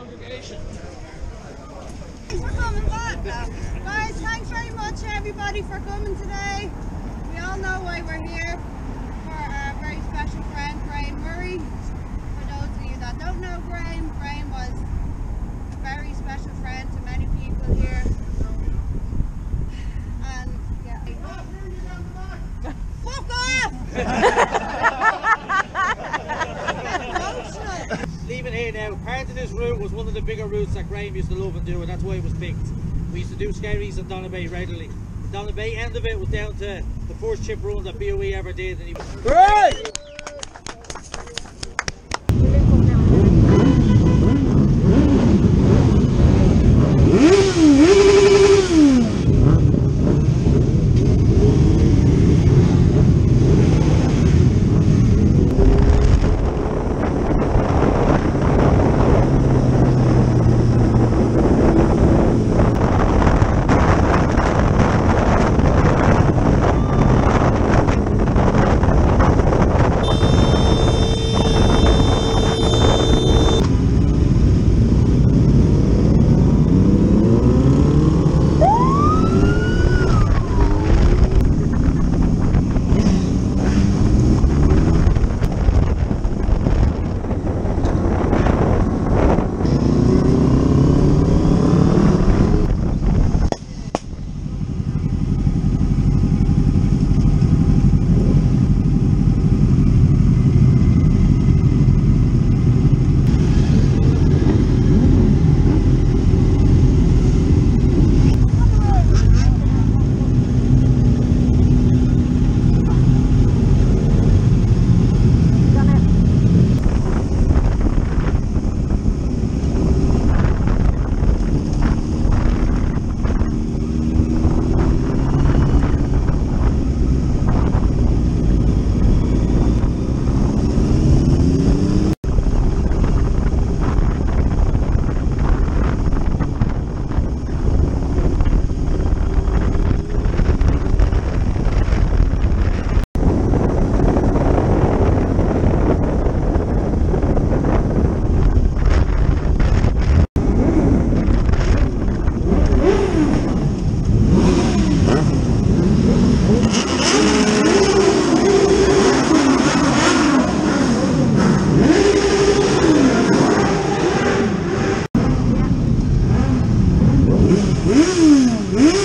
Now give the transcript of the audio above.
congregation. Thanks for coming back. Guys, thanks very much everybody for coming today. We all know why we're here for our very special friend Graham Murray. For those of you that don't know Graham, Graham was a very special friend to many people here. And yeah. Fuck off! leaving here now. Part of this route was one of the bigger routes that Graham used to love and do, and that's why it was picked. We used to do scaries at Donna Bay regularly. The end of it was down to the first chip run that BOE ever did. And he... was- Right! Mm-hmm.